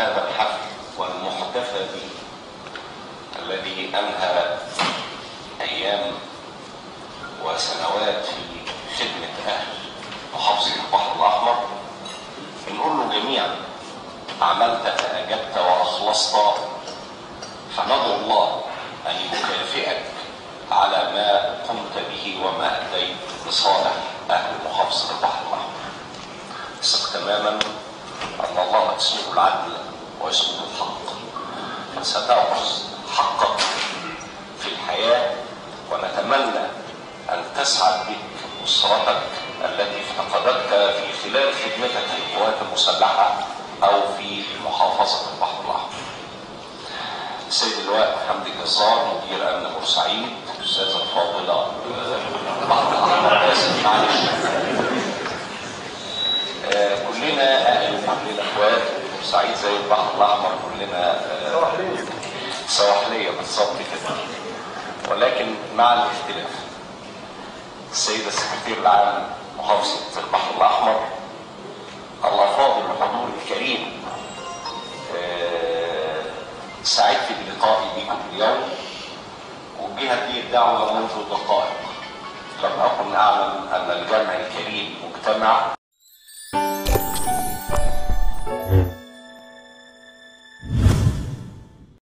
هذا الحفل والمحتفى به الذي أنهى أيام وسنوات في خدمة أهل محافظة البحر الأحمر. بنقول له جميعا عملت فأجبت وأخلصت. فندعو الله أن يكافئك على ما قمت به وما أديت لصالح أهل محافظة البحر الأحمر. ثق تماما. أن الله يصيغ العدل. واسمه الحق. فستأخذ حقك في الحياة ونتمنى أن تسعد بك أسرتك التي افتقدتك في خلال خدمتك في القوات المسلحة أو في محافظة البحر الأحمر. السيد اللواء حمدي جزار مدير أمن بورسعيد الأستاذة الفاضلة البحر الأحمر. آسف معلش آه، كلنا أهل وكلنا إخوات بورسعيد زي البحر الأحمر كلنا آه، سواحلية بالظبط كده. ولكن مع الاختلاف السيدة السكرتير العام محافظة البحر الأحمر الأفاضل الحضور الكريم آه، سعدت بلقائي بكم اليوم وجهت لي الدعوة منذ دقائق لم أكن أعلم أن الجمع الكريم مجتمع.